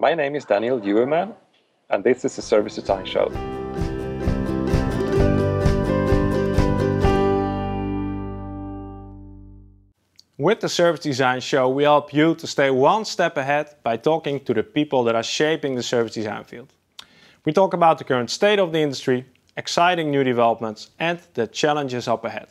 My name is Daniel Ewerman, and this is the Service Design Show. With the Service Design Show, we help you to stay one step ahead by talking to the people that are shaping the service design field. We talk about the current state of the industry, exciting new developments, and the challenges up ahead.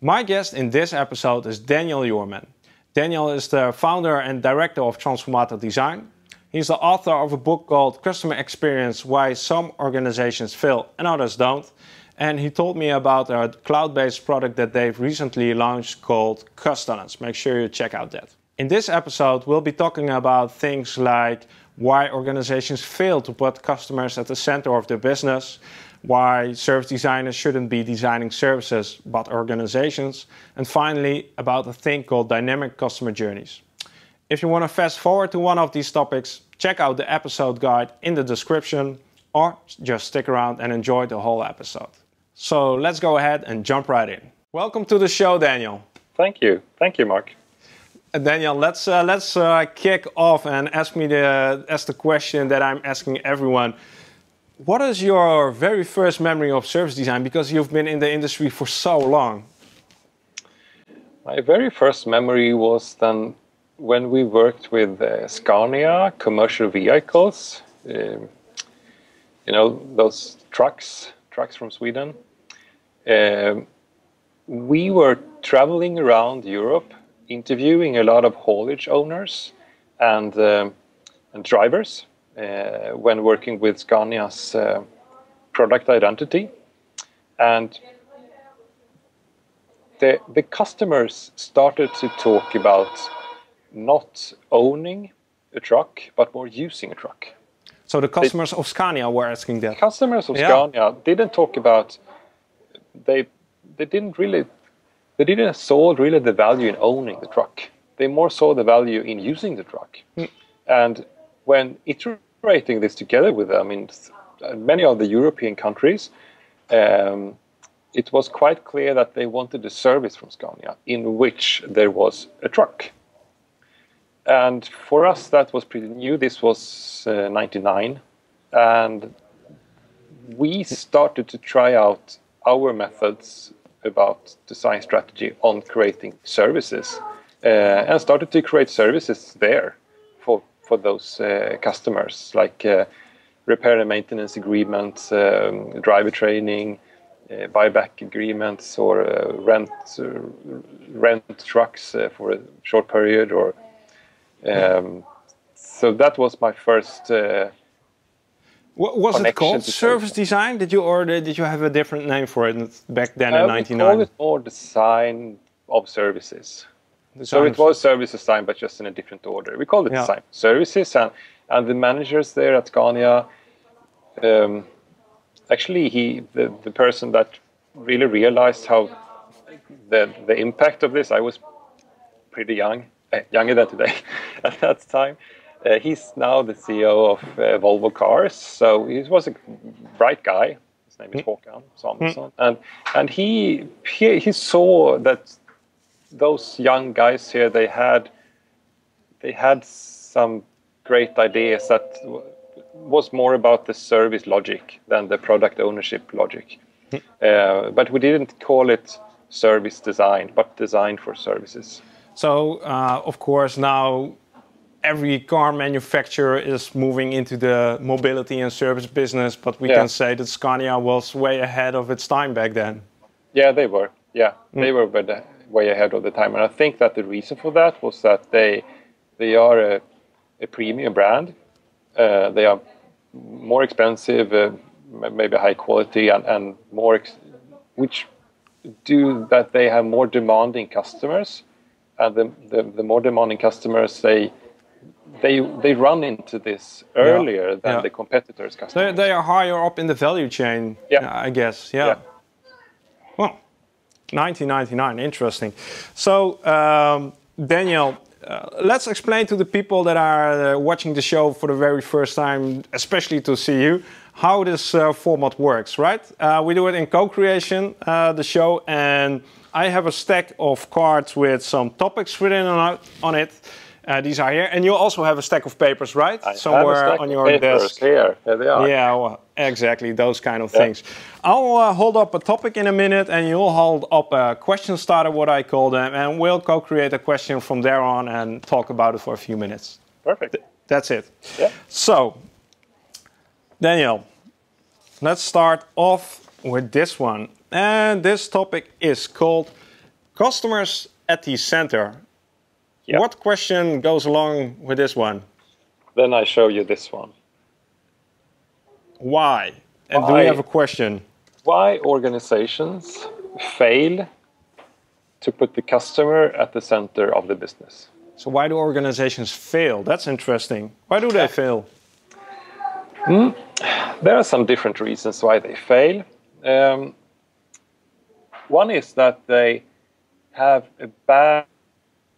My guest in this episode is Daniel Ewerman. Daniel is the founder and director of Transformator Design. He's the author of a book called Customer Experience Why Some Organizations Fail and Others Don't and he told me about a cloud-based product that they've recently launched called Custellence. Make sure you check out that. In this episode, we'll be talking about things like why organizations fail to put customers at the center of their business, why service designers shouldn't be designing services but organizations, and finally, about a thing called dynamic customer journeys. If you want to fast forward to one of these topics, check out the episode guide in the description or just stick around and enjoy the whole episode. So let's go ahead and jump right in. Welcome to the show, Daniel. Thank you. Thank you, Marc. Uh, Daniel, let's uh, let's uh, kick off and ask me the ask the question that I'm asking everyone. What is your very first memory of service design? Because you've been in the industry for so long. My very first memory was then when we worked with uh, Scania commercial vehicles. Um, you know those trucks trucks from Sweden. Um, we were traveling around Europe, interviewing a lot of haulage owners and, um, and drivers uh, when working with Scania's uh, product identity. And the, the customers started to talk about not owning a truck, but more using a truck. So the customers they, of Scania were asking that. Customers of yeah. Scania didn't talk about they they didn't really they didn't saw really the value in owning the truck. They more saw the value in using the truck. Mm. And when iterating this together with them in many of the European countries, um, it was quite clear that they wanted a service from Scania in which there was a truck and for us that was pretty new. This was uh, 99 and we started to try out our methods about design strategy on creating services uh, and started to create services there for for those uh, customers like uh, repair and maintenance agreements um, driver training uh, buyback agreements or uh, rent rent trucks for a short period or um, so that was my first. Uh, what was it called? Service design? Did you or did you have a different name for it back then uh, in '99? We called it more design of services. Design so it was service design, but just in a different order. We called it yeah. design services, and and the managers there at Scania. Um, actually, he the, the person that really realized how the the impact of this. I was pretty young younger than today at that time. Uh, he's now the CEO of uh, Volvo Cars. So he was a bright guy. His name is mm. Håkan Samuelsson, mm. and and he, he he saw that those young guys here they had they had some great ideas that was more about the service logic than the product ownership logic. Mm. Uh, but we didn't call it service design, but design for services. So, uh, of course, now every car manufacturer is moving into the mobility and service business, but we yeah. can say that Scania was way ahead of its time back then. Yeah, they were. Yeah, mm. they were way ahead of the time, and I think that the reason for that was that they they are a, a premium brand. Uh, they are more expensive, uh, maybe high quality, and, and more, which do that they have more demanding customers and the, the, the more demanding customers they they they run into this earlier yeah. than yeah. the competitors customers. They, they, are higher up in the value chain, yeah. I guess. Yeah. yeah. Well, 1999, interesting. So, um, Daniel, uh, let's explain to the people that are uh, watching the show for the very first time, especially to see you, how this uh, format works, right? Uh, we do it in co-creation, uh, the show, and I have a stack of cards with some topics written on, on it. Uh, these are here, and you also have a stack of papers, right? I Somewhere on your desk. Here, here they are. Yeah, well, exactly those kind of yeah. things. I'll uh, hold up a topic in a minute, and you'll hold up a question starter, what I call them, and we'll co-create a question from there on and talk about it for a few minutes. Perfect. Th that's it. Yeah. So, Daniel, let's start off with this one, and this topic is called customers at the center. Yep. What question goes along with this one? Then I show you this one. Why? And why, do we have a question? Why organizations fail to put the customer at the center of the business? So why do organizations fail? That's interesting. Why do they fail? Mm, there are some different reasons why they fail. Um, one is that they have a bad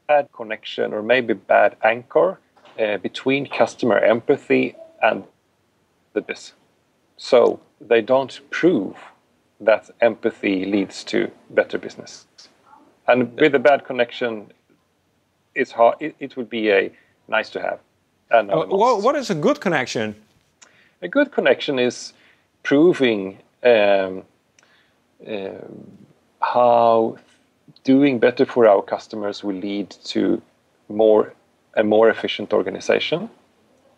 bad connection or maybe bad anchor uh, between customer empathy and the business. So they don't prove that empathy leads to better business. And with a bad connection, it's hard. It, it would be a nice to have. And uh, what is a good connection? A good connection is proving um, uh, how doing better for our customers will lead to more a more efficient organization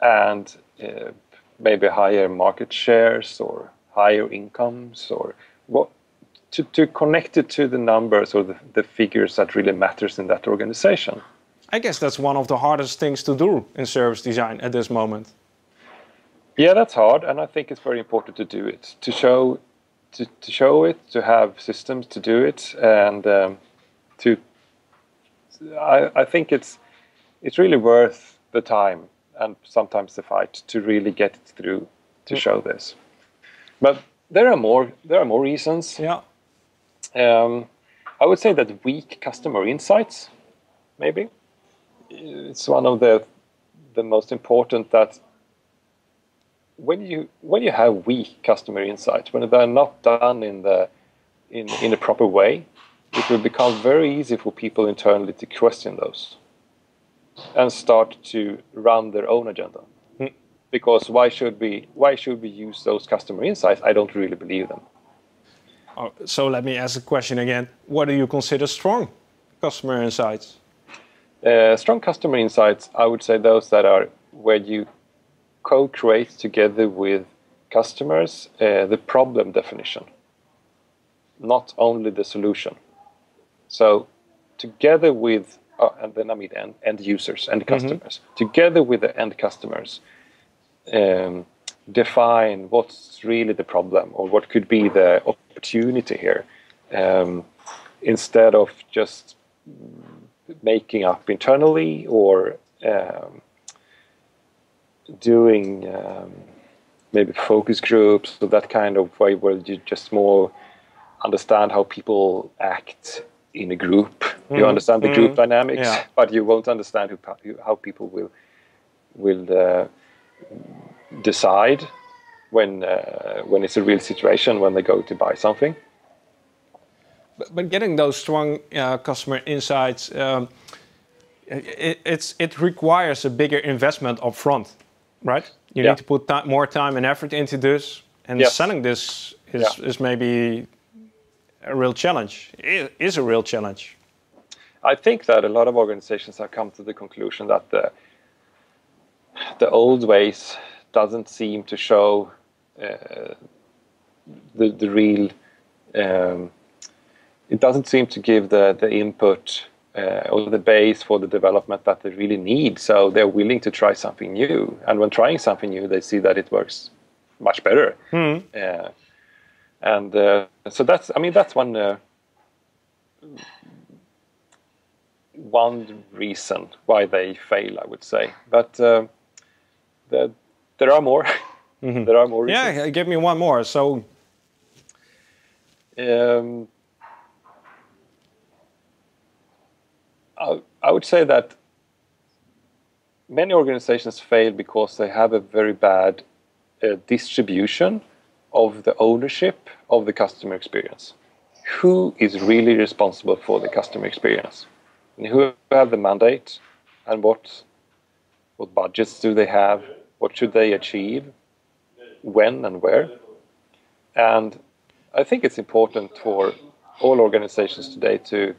and uh, maybe higher market shares or higher incomes or what to, to connect it to the numbers or the, the figures that really matters in that organization. I guess that's one of the hardest things to do in service design at this moment. Yeah, that's hard, and I think it's very important to do it to show to, to show it, to have systems to do it, and um, to I, I think it's it's really worth the time and sometimes the fight to really get it through to mm. show this. But there are more there are more reasons. Yeah. Um, I would say that weak customer insights, maybe, it's one of the the most important that when you when you have weak customer insights, when they're not done in the in in a proper way, it will become very easy for people internally to question those and start to run their own agenda. Mm. Because why should we why should we use those customer insights? I don't really believe them. Oh, so let me ask a question again. What do you consider strong customer insights? Uh, strong customer insights, I would say those that are where you co-create together with customers uh, the problem definition, not only the solution. So together with, uh, and then I mean end, end users and mm-hmm. customers, mm-hmm. together with the end customers, um, define what's really the problem or what could be the opportunity here, um, instead of just making up internally or um, doing um, maybe focus groups or that kind of way where you just more understand how people act in a group. Mm. You understand the mm. group dynamics, yeah. but you won't understand who, how people will will uh, decide when uh, when it's a real situation when they go to buy something. But, but getting those strong uh, customer insights, um, it, it's it requires a bigger investment up front, right? You yeah. need to put more time and effort into this, and yes. selling this is, yeah. is maybe a real challenge. It is a real challenge. I think that a lot of organizations have come to the conclusion that the the old ways doesn't seem to show uh, the the real. Um, it doesn't seem to give the the input uh, or the base for the development that they really need. So they're willing to try something new, and when trying something new, they see that it works much better. Mm. Uh, and uh, so that's I mean that's one uh, one reason why they fail, I would say. But uh, the, there are more. Mm-hmm. there are more. Reasons. Yeah, give me one more. So. Um, I, I would say that many organizations fail because they have a very bad uh, distribution of the ownership of the customer experience. Who is really responsible for the customer experience? And who have the mandate and what what budgets do they have, what should they achieve, when and where. And I think it's important for all organizations today to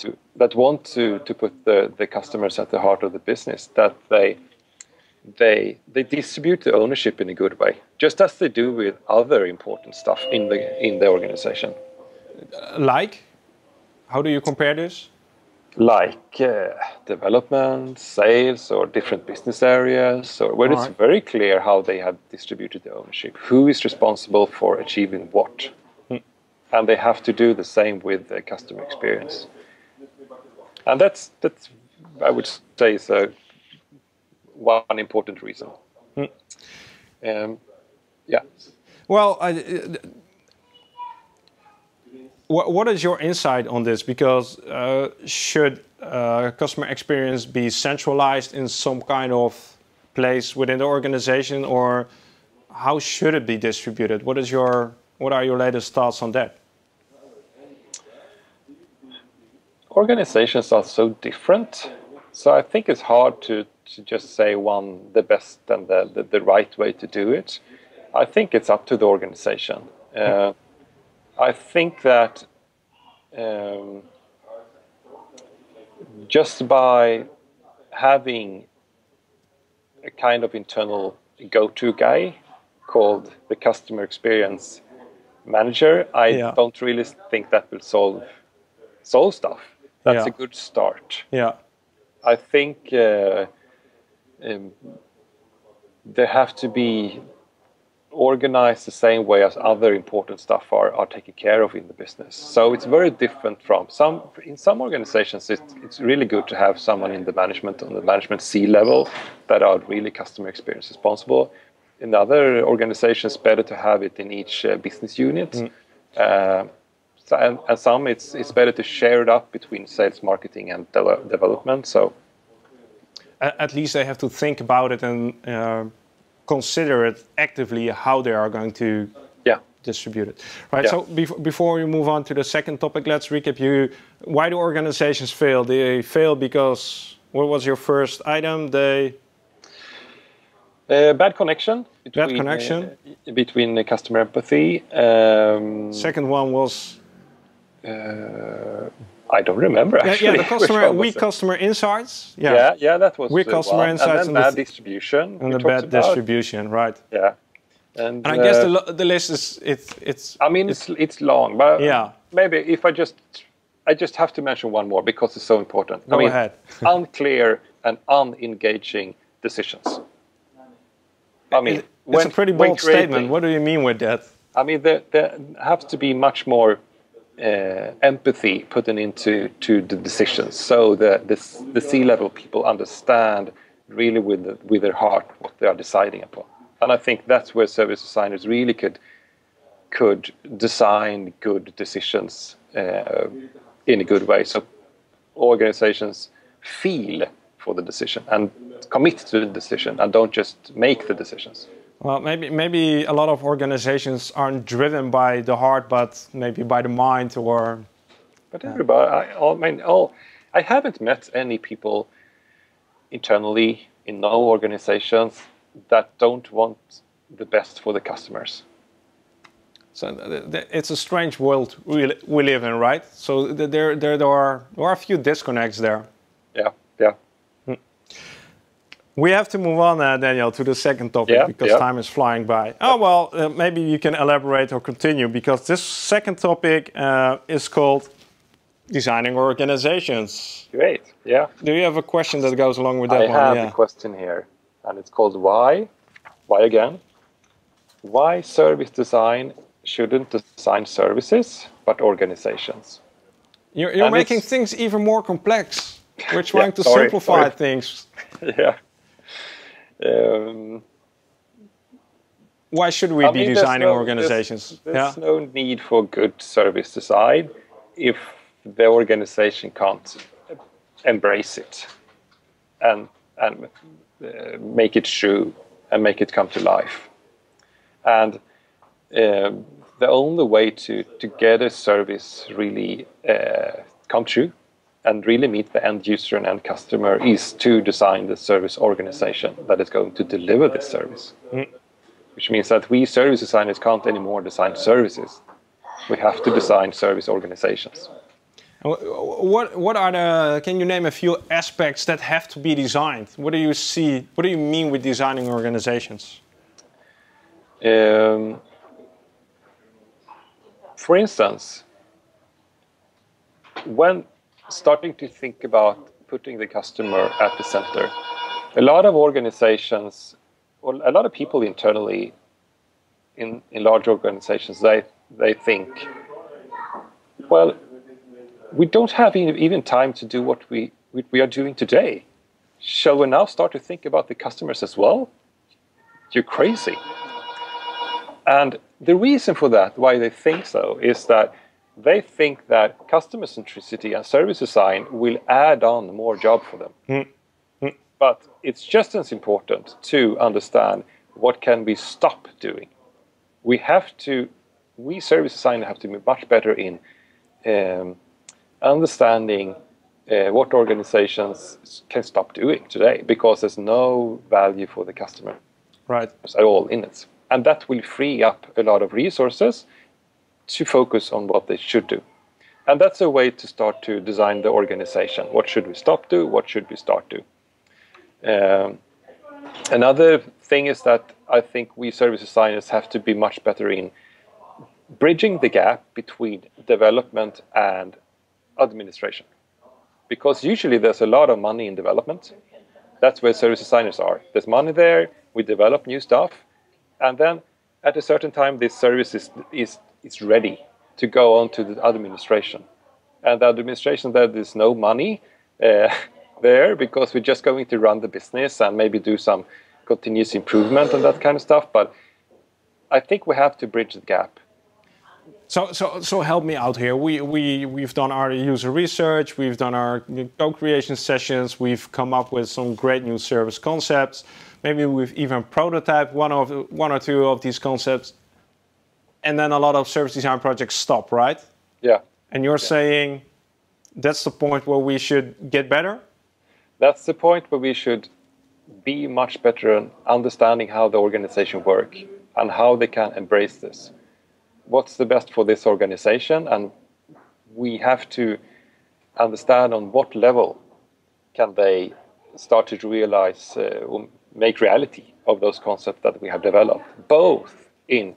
to that want to to put the, the customers at the heart of the business that they they they distribute the ownership in a good way just as they do with other important stuff in the in the organization. Like? How do you compare this? Like uh, development sales or different business areas or where All it's right. very clear how they have distributed the ownership who is responsible for achieving what. Hmm. and they have to do the same with the customer experience and that's that's I would say is one important reason. Mm. Um, yeah. Well, I, uh, what, what is your insight on this? Because uh, should uh, customer experience be centralized in some kind of place within the organization, or how should it be distributed? What is your what are your latest thoughts on that? Organizations are so different. So I think it's hard to, to just say one the best and the, the, the right way to do it. I think it's up to the organization. Uh, I think that um, just by having a kind of internal go-to guy called the customer experience manager, I yeah. don't really think that will solve solve stuff. That's yeah. a good start. Yeah. I think uh, um, they have to be organized the same way as other important stuff are, are taken care of in the business. So it's very different from some in some organizations it, it's really good to have someone in the management on the management C level that are really customer experience responsible. In other organizations better to have it in each uh, business unit. Mm. Uh, and, and some it's it's better to share it up between sales, marketing, and de development. So at least they have to think about it and uh, consider it actively how they are going to yeah. distribute it. Right. Yeah. So bef before we move on to the second topic, let's recap. You why do organizations fail? They fail because what was your first item? They uh, bad connection. Between, bad connection uh, between the customer empathy. Um, Second one was uh, I don't remember actually. Yeah, yeah the customer, weak customer insights. Yeah. yeah, yeah, that was weak customer one. insights and then bad distribution. And the bad about. distribution, right? Yeah. And, and I uh, guess the, the list is it's it's. I mean, it's it's long, but yeah. maybe if I just I just have to mention one more because it's so important. Go I mean, ahead. unclear and unengaging decisions. I mean, it's when, a pretty bold statement. What do you mean with that? I mean, there, there have to be much more uh, empathy put into to the decisions so that the, the C-level people understand really with, the, with their heart what they are deciding upon. And I think that's where service designers really could could design good decisions uh, in a good way. So organizations feel for the decision and commit to the decision and don't just make the decisions. Well, maybe maybe a lot of organizations aren't driven by the heart, but maybe by the mind, or. But everybody, I, I mean, all, I haven't met any people internally in no organizations that don't want the best for the customers. So it's a strange world we, we live in, right? So there, there, there, are, there are a few disconnects there. Yeah, yeah. We have to move on, uh, Daniel, to the second topic yeah, because yeah. time is flying by. Oh, well, uh, maybe you can elaborate or continue because this second topic uh, is called designing organizations. Great, yeah. Do you have a question that goes along with that I one? I have yeah. a question here, and it's called why, why again? Why service design shouldn't design services, but organizations? You're, you're making things even more complex. We're trying to sorry, simplify sorry. things. yeah. Um, Why should we I be mean, designing no, organizations? There's, there's yeah. no need for good service design if the organization can't embrace it and and uh, make it true and make it come to life. And uh, the only way to, to get a service really uh, come true and really meet the end user and end customer is to design the service organization that is going to deliver this service. Mm. Which means that we service designers can't anymore design services. We have to design service organizations. What what are the? Can you name a few aspects that have to be designed? What do you see? What do you mean with designing organizations? Um, for instance, when starting to think about putting the customer at the center, a lot of organizations, well, a lot of people internally in, in large organizations, they they think, well, we don't have even time to do what we, we are doing today. Shall we now start to think about the customers as well? You're crazy. And the reason for that, why they think so, is that they think that customer centricity and service design will add on more job for them. Mm. Mm. But it's just as important to understand what can we stop doing. We have to, we service design have to be much better in um, understanding uh, what organizations can stop doing today because there's no value for the customer right. at all in it. And that will free up a lot of resources to focus on what they should do. And that's a way to start to design the organization. What should we stop do? What should we start do? Um, another thing is that I think we service designers have to be much better in bridging the gap between development and administration. Because usually there's a lot of money in development. That's where service designers are. There's money there, we develop new stuff, and then at a certain time this service is, is, is ready to go on to the administration. And the administration, there is no money uh, there because we're just going to run the business and maybe do some continuous improvement and that kind of stuff. But I think we have to bridge the gap so, so, so help me out here. We, we, we've done our user research, we've done our co-creation sessions, we've come up with some great new service concepts. Maybe we've even prototyped one, of, one or two of these concepts. And then a lot of service design projects stop, right? Yeah. And you're yeah. saying that's the point where we should get better? That's the point where we should be much better in understanding how the organization work and how they can embrace this what's the best for this organization and we have to understand on what level can they start to realize uh, or make reality of those concepts that we have developed both in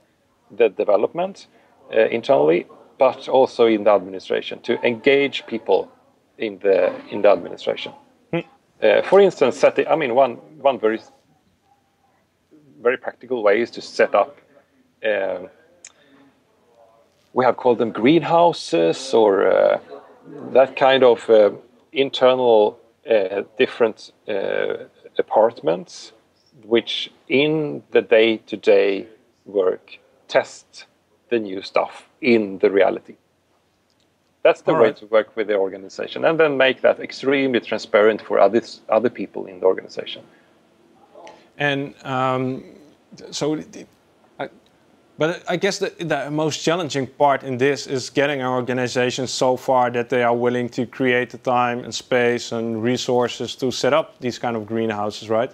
the development uh, internally but also in the administration to engage people in the in the administration hmm. uh, for instance setting i mean one one very very practical way is to set up um, we have called them greenhouses or uh, that kind of uh, internal uh, different uh, apartments, which in the day to day work test the new stuff in the reality. That's the All way right. to work with the organization, and then make that extremely transparent for other other people in the organization. And um, so, but I guess the, the, most challenging part in this is getting our organizations so far that they are willing to create the time and space and resources to set up these kind of greenhouses, right?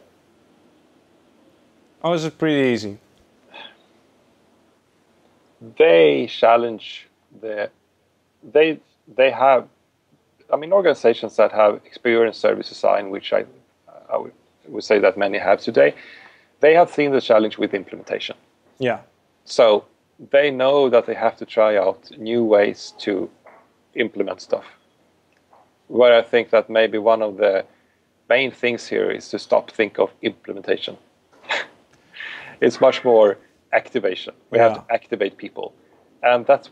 Or is it pretty easy? They challenge the, they, they have, I mean, organizations that have experienced service design, which I, I would, would say that many have today, they have seen the challenge with implementation. Yeah so they know that they have to try out new ways to implement stuff. Where I think that maybe one of the main things here is to stop think of implementation. it's much more activation. We yeah. have to activate people, and that's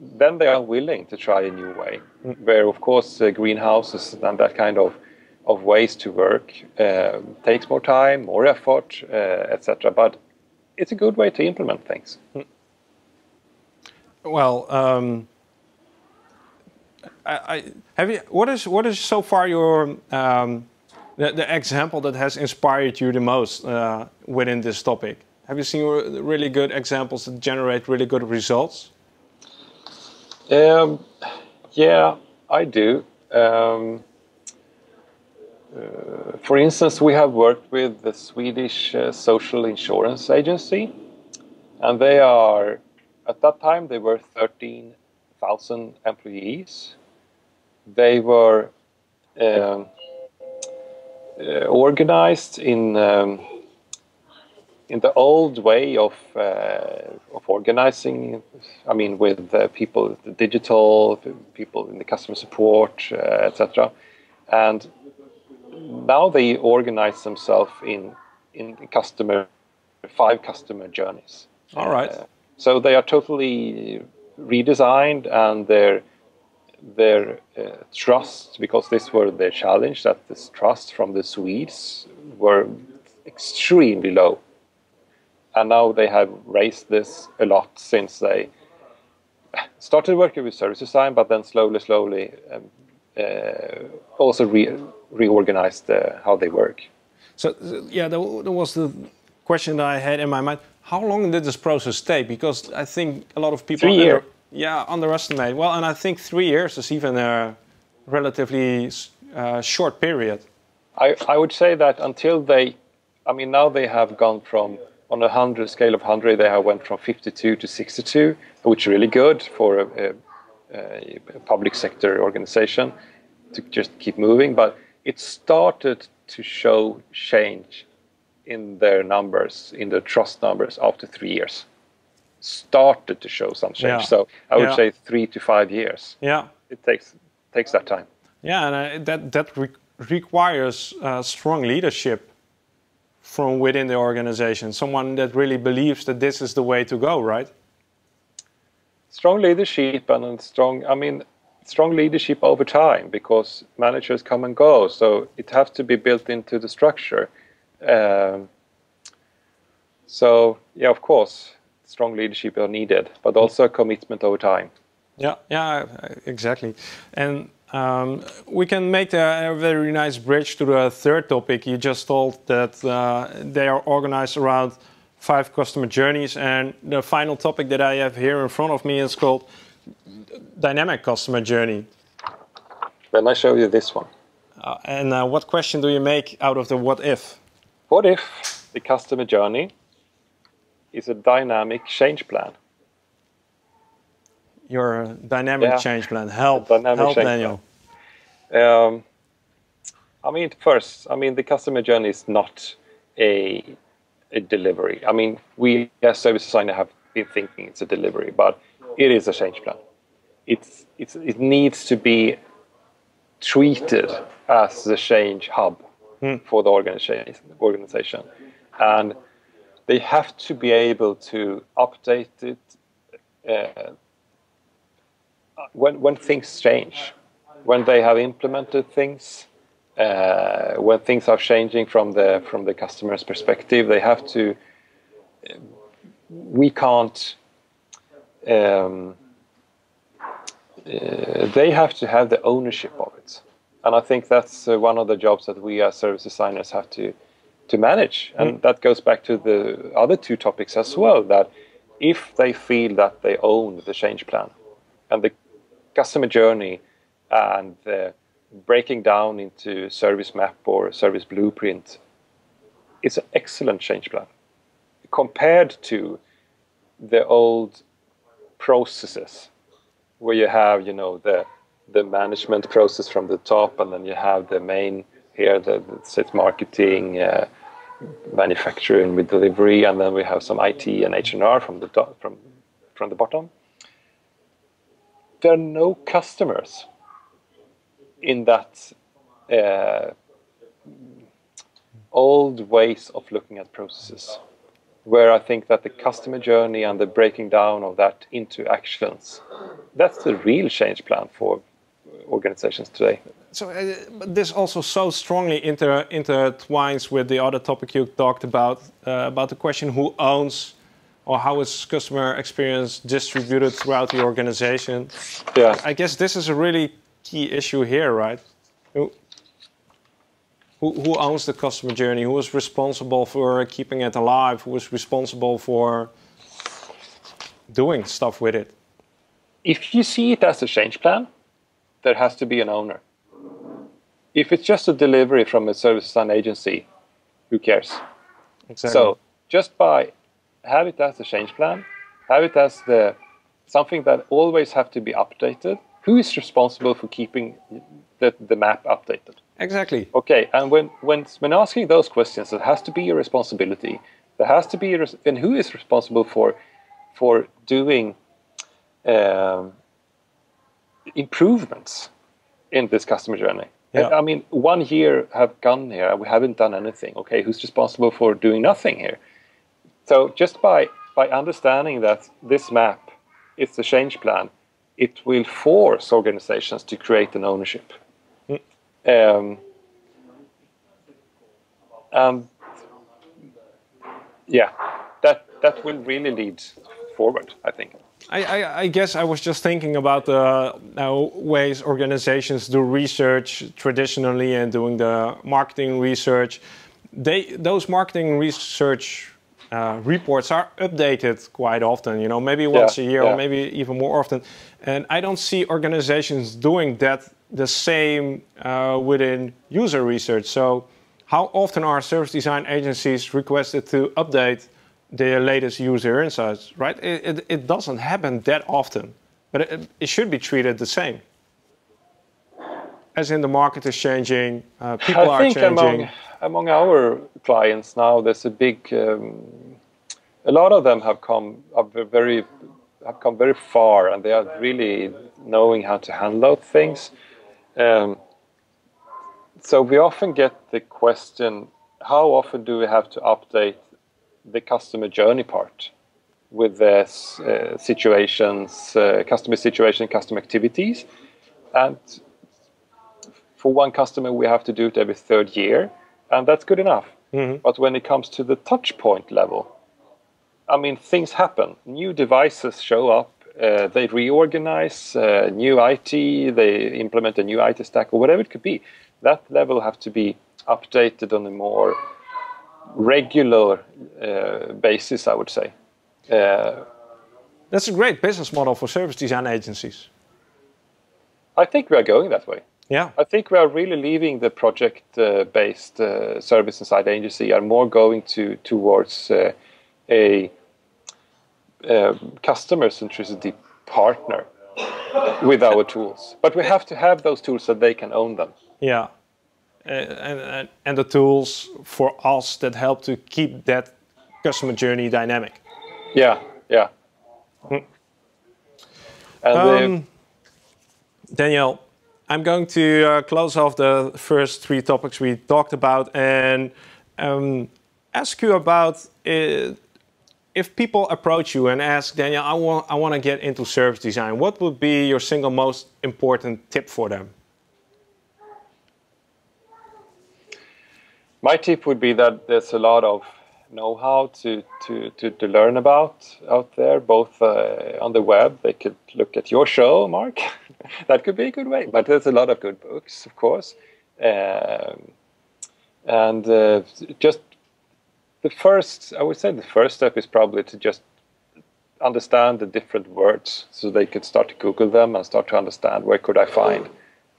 then they are willing to try a new way. Where of course uh, greenhouses and that kind of of ways to work uh, takes more time, more effort, uh, etc. But it's a good way to implement things. Hmm. Well, um, I, I, have you. What is what is so far your um, the, the, example that has inspired you the most uh, within this topic? Have you seen really good examples that generate really good results? Um, yeah, I do. Um, uh, for instance, we have worked with the Swedish uh, Social Insurance Agency, and they are, at that time, they were 13,000 employees. They were um, uh, organized in um, in the old way of uh, of organizing. I mean, with uh, people, the digital people in the customer support, uh, etc. And now they organize themselves in in customer five customer journeys. All right. Uh, so they are totally redesigned and their their uh, trust because this were their challenge that this trust from the Swedes were extremely low and now they have raised this a lot since they started working with service design, but then slowly, slowly um, uh, also re- reorganized uh, how they work. So yeah, there, was the question that I had in my mind. How long did this process take? Because I think a lot of people three years. yeah underestimate. Well, and I think three years is even a relatively uh, short period. I, I would say that until they, I mean, now they have gone from on a hundred scale of hundred, they have went from 52 to 62, which is really good for a, a, a public sector organization to just keep moving. But it started to show change in their numbers, in the trust numbers, after three years. Started to show some change. Yeah. So I would yeah. say three to five years. Yeah, it takes takes that time. Yeah, and uh, that that re requires uh, strong leadership from within the organization, someone that really believes that this is the way to go, right? Strong leadership and strong, I mean, strong leadership over time because managers come and go, so it has to be built into the structure. Um, so, yeah, of course, strong leadership are needed, but also a commitment over time. Yeah, yeah, exactly. And um, we can make a, very nice bridge to the third topic. You just told that uh, they are organized around five customer journeys, and the final topic that I have here in front of me is called dynamic customer journey. Then I show you this one. Uh, and uh, what question do you make out of the what if? What if the customer journey is a dynamic change plan? Your dynamic yeah. change plan. Help, dynamic help, Daniel. Um, I mean, first, I mean, the customer journey is not a, a delivery. I mean, we as service designer have been thinking it's a delivery, but it is a change plan. It's, it's, it needs to be treated as the change hub hmm. for the organization, organization. And they have to be able to update it, uh, when when things change, when they have implemented things, uh, when things are changing from the from the customer's perspective, they have to. We can't. Um, uh, they have to have the ownership of it, and I think that's uh, one of the jobs that we as service designers have to to manage, and mm. that goes back to the other two topics as well. That if they feel that they own the change plan, and the customer journey and uh, breaking down into service map or service blueprint is an excellent change plan. Compared to the old processes where you have you know the the management process from the top and then you have the main here the, the marketing uh, manufacturing with delivery and then we have some IT and H&R from the top, from from the bottom there are no customers in that uh, old ways of looking at processes where I think that the customer journey and the breaking down of that into actions, that's the real change plan for organizations today. So uh, this also so strongly inter intertwines with the other topic you talked about, uh, about the question who owns or how is customer experience distributed throughout the organization? Yeah. I guess this is a really key issue here, right? Who, who, owns the customer journey? Who is responsible for keeping it alive? Who is responsible for doing stuff with it? If you see it as a change plan, there has to be an owner. if it's just a delivery from a service design agency, who cares? Exactly. So just by have it as a change plan, have it as the something that always have to be updated. Who is responsible for keeping the, the map updated? exactly. Okay, and when, when when asking those questions, it has to be a responsibility. There has to be a res- and who is responsible for for doing um, improvements in this customer journey. Yeah. I mean, one year have gone here, we haven't done anything. Okay, who's responsible for doing nothing here? So just by by understanding that this map is the change plan, it will force organizations to create an ownership. Um, and yeah, that that will really lead forward. I think. I, I, I guess I was just thinking about the uh, ways organizations do research traditionally and doing the marketing research. They those marketing research uh, reports are updated quite often. You know, maybe once Yeah, a year yeah. or maybe even more often. And I don't see organizations doing that the same uh, within user research. So, how often are service design agencies requested to update their latest user insights? Right? It, it, it doesn't happen that often, but it, it should be treated the same. As in, the market is changing, uh, people I are changing. among among our clients now, there's a big. Um, a lot of them have come up very have come very far, and they are really knowing how to handle things. Um, so we often get the question: How often do we have to update the customer journey part with their uh, situations, uh, customer situation, customer activities, and for one customer we have to do it every third year, and that's good enough. But when it comes to the touch point level, I mean, things happen. New devices show up. Uh, they reorganize. Uh, new IT. They implement a new IT stack, or whatever it could be. That level have to be updated on a more regular uh, basis, I would say. Uh, That's a great business model for service design agencies. I think we are going that way. Yeah. I think we are really leaving the project-based uh, service inside agency and more going to towards uh, a uh, customer centricity partner with our tools. But we have to have those tools so they can own them. Yeah. Uh, and, and, and the tools for us that help to keep that customer journey dynamic. Yeah, yeah. And uh, Um, Daniel, I'm going to uh, close off the first three topics we talked about and um, ask you about uh, if people approach you and ask, Daniel, I want, I want to get into service design, what would be your single most important tip for them? my tip would be that there's a lot of know-how to, to, to, to learn about out there, both uh, on the web. They could look at your show, Marc. that could be a good way. But there's a lot of good books, of course. Um, and uh, just the first, I would say the first step is probably to just understand the different words so they could start to Google them and start to understand where could I find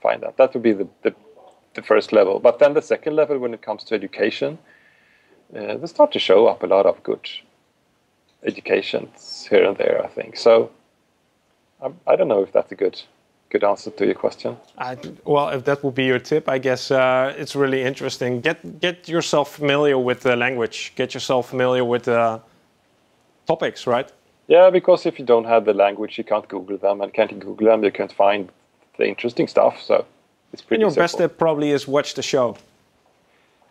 find that. That would be the, the, the first level. But then the second level, when it comes to education, uh, they start to show up a lot of good educations here and there. I think so. I, I don't know if that's a good good answer to your question. I, well, if that would be your tip, I guess uh, it's really interesting. Get get yourself familiar with the language. Get yourself familiar with the topics, right? Yeah, because if you don't have the language, you can't Google them, and can't Google them, you can't find the interesting stuff. So it's pretty And your simple. best tip probably is watch the show.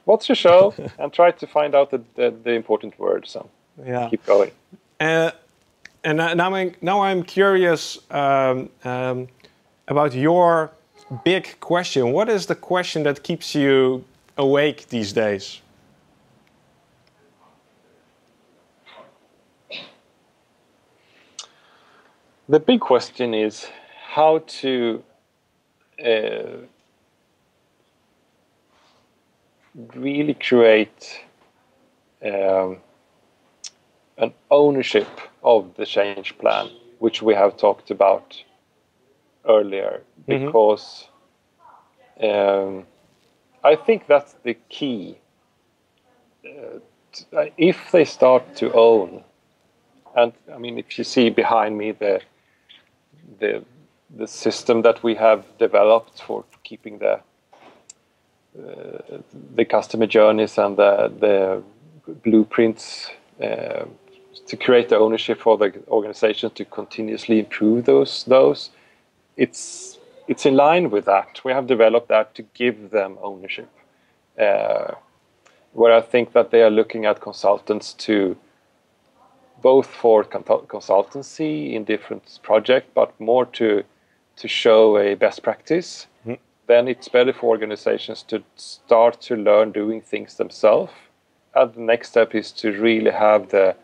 Watch the show and try to find out the, the, the important words and Yeah. keep going. Uh, and uh, now I'm now I'm curious um, um, about your big question. What is the question that keeps you awake these days? The big question is how to uh, really create um, an ownership of the change plan, which we have talked about earlier, because um, I think that's the key. Uh, t- if they start to own, and I mean, if you see behind me the the the system that we have developed for keeping the the customer journeys and the the blueprints uh, to create the ownership for the organization to continuously improve those those it's it's in line with that. We have developed that to give them ownership. Uh, where I think that they are looking at consultants to both for consultancy in different projects, but more to to show a best practice. Mm. Then it's better for organizations to start to learn doing things themselves. And the next step is to really have the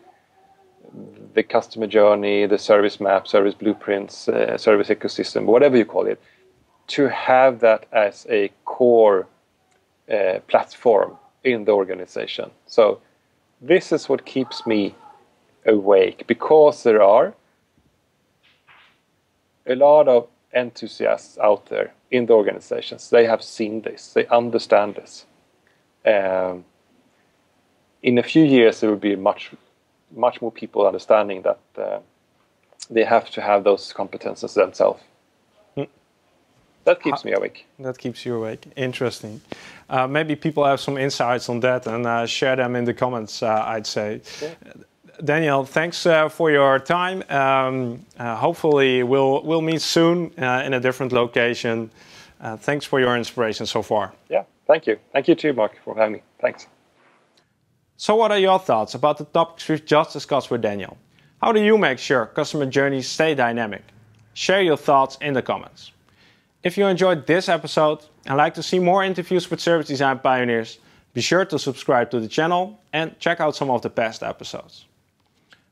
the customer journey, the service map, service blueprints, uh, service ecosystem, whatever you call it, to have that as a core uh, platform in the organization. So this is what keeps me awake because there are a lot of enthusiasts out there in the organizations. They have seen this, they understand this. Um, in a few years, there will be much much more people understanding that uh, they have to have those competences themselves. Mm. That keeps me awake. That keeps you awake. Interesting. Uh, maybe people have some insights on that and uh, share them in the comments, uh, I'd say. Yeah. Daniel, thanks uh, for your time. Um, uh, hopefully, we'll, we'll meet soon in a different location. thanks for your inspiration so far. Yeah, thank you. Thank you too, Marc, for having me. Thanks. So what are your thoughts about the topics we've just discussed with Daniel? How do you make sure customer journeys stay dynamic? Share your thoughts in the comments. If you enjoyed this episode and like to see more interviews with service design pioneers, be sure to subscribe to the channel and check out some of the past episodes.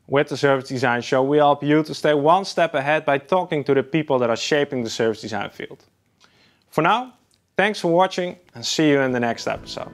With the Service Design Show, we help you to stay one step ahead by talking to the people that are shaping the service design field. For now, thanks for watching and see you in the next episode.